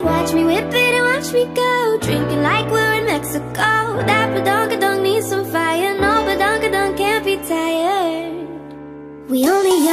Watch me whip it and watch me go. Drinking like we're in Mexico. That budankadonk need some fire. No budankadonk can't be tired. We only